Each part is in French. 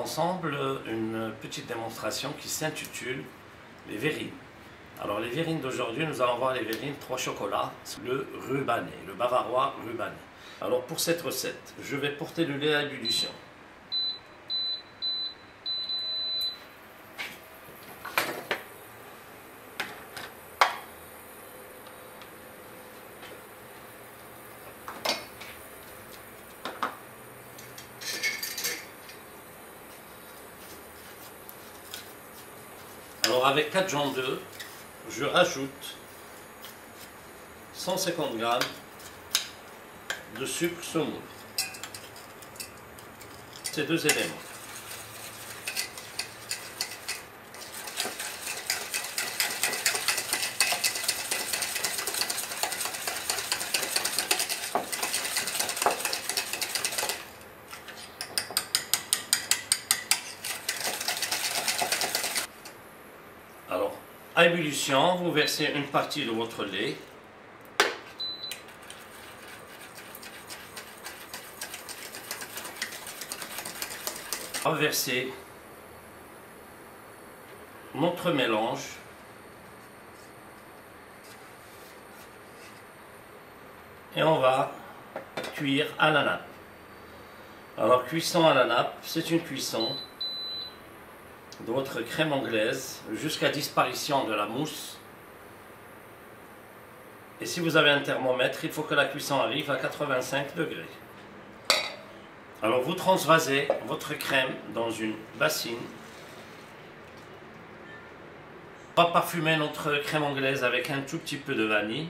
ensemble une petite démonstration qui s'intitule les verrines. Alors les verrines d'aujourd'hui, nous allons voir les verrines trois chocolats, le rubané, le bavarois rubané. Alors pour cette recette, je vais porter le lait à ébullition. Alors avec 4 jambes d'œufs, je rajoute 150 g de sucre semoule. Ces deux éléments. Alors, à ébullition, vous versez une partie de votre lait. Verser notre mélange et on va cuire à la nappe. Alors cuisson à la nappe, c'est une cuisson de votre crème anglaise jusqu'à disparition de la mousse. Et si vous avez un thermomètre, il faut que la cuisson arrive à 85 degrés. Alors vous transvasez votre crème dans une bassine. On va parfumer notre crème anglaise avec un tout petit peu de vanille.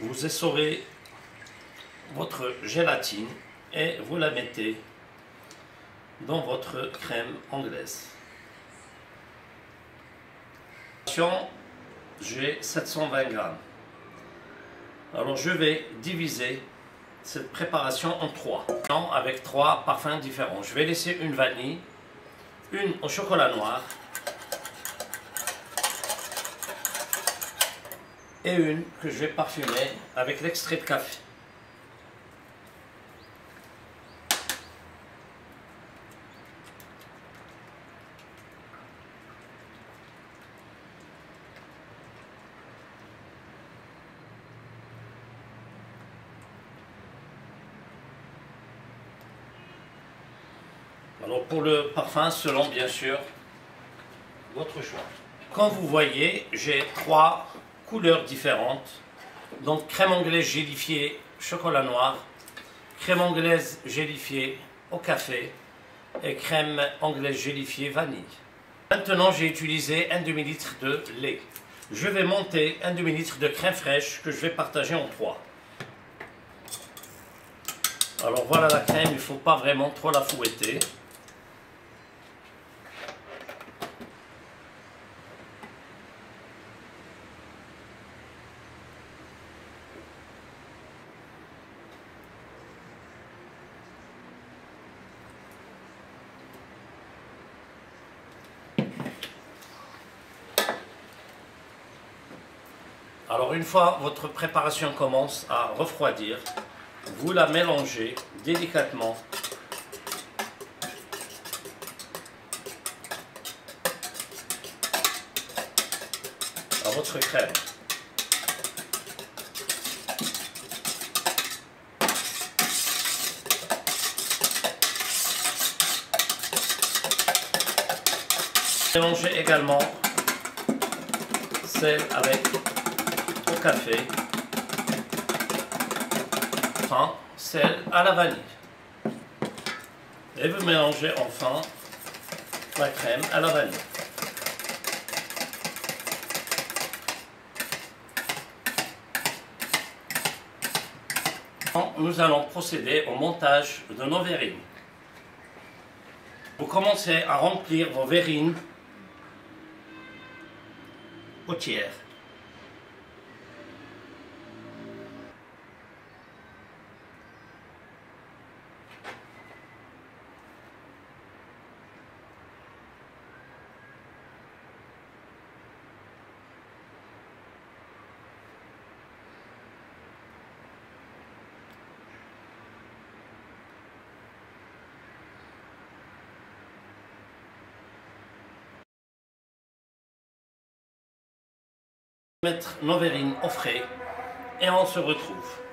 Vous essorez votre gélatine et vous la mettez dans votre crème anglaise. J'ai 720 grammes. Alors je vais diviser cette préparation en trois, avec trois parfums différents. Je vais laisser une vanille, une au chocolat noir et une que je vais parfumer avec l'extrait de café. Alors pour le parfum, selon bien sûr votre choix. Comme vous voyez, j'ai trois couleurs différentes. Donc crème anglaise gélifiée chocolat noir, crème anglaise gélifiée au café et crème anglaise gélifiée vanille. Maintenant, j'ai utilisé un demi-litre de lait. Je vais monter un demi-litre de crème fraîche que je vais partager en trois. Alors voilà la crème, il ne faut pas vraiment trop la fouetter. Alors une fois votre préparation commence à refroidir, vous la mélangez délicatement à votre crème. Mélangez également celle avec café, enfin sel à la vanille. Et vous mélangez enfin la crème à la vanille. Nous allons procéder au montage de nos verrines. Vous commencez à remplir vos verrines au tiers. Verrines au frais et on se retrouve.